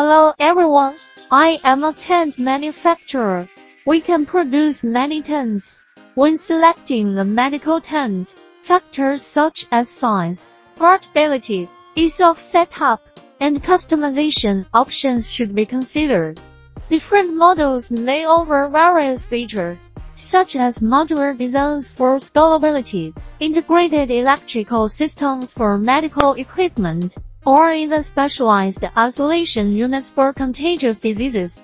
Hello everyone, I am a tent manufacturer. We can produce many tents. When selecting the medical tent, factors such as size, portability, ease of setup, and customization options should be considered. Different models may offer various features, such as modular designs for scalability, integrated electrical systems for medical equipment, or even specialized isolation units for contagious diseases.